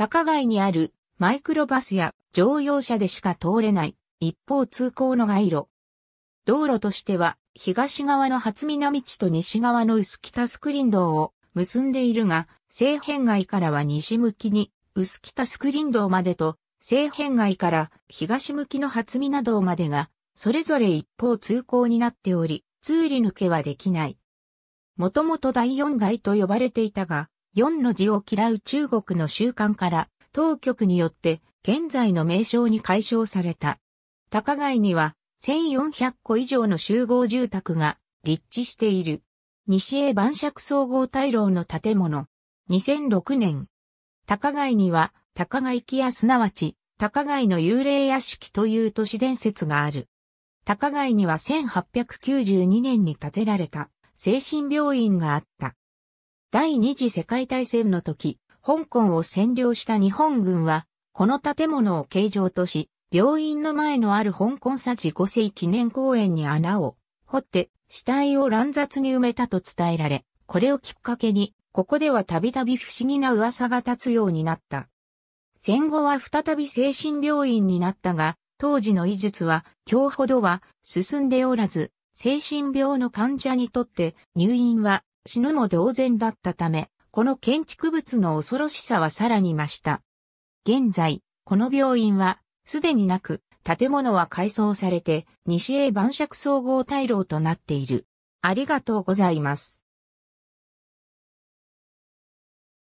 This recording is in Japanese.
高街にあるマイクロバスや乗用車でしか通れない一方通行の街路。道路としては東側の初南地と西側の薄北スクリン道を結んでいるが、西辺街からは西向きに薄北スクリン道までと西辺街から東向きの初南道までがそれぞれ一方通行になっており、通り抜けはできない。もともと第四街と呼ばれていたが、四の字を嫌う中国の習慣から当局によって現在の名称に解消された。高街には1400戸以上の集合住宅が立地している。西へ晩酌総合大楼の建物。2006年。高街には高街木屋すなわち高街の幽霊屋敷という都市伝説がある。高街には1892年に建てられた精神病院があった。第二次世界大戦の時、香港を占領した日本軍は、この建物を形状とし、病院の前のある香港佐治5世記念公園に穴を掘って死体を乱雑に埋めたと伝えられ、これをきっかけに、ここではたびたび不思議な噂が立つようになった。戦後は再び精神病院になったが、当時の医術は今日ほどは進んでおらず、精神病の患者にとって入院は死ぬも同然だったため、この建築物の恐ろしさはさらに増した。現在、この病院はすでになく、建物は改装されて、西へ晩酌総合退路となっている。ありがとうございます。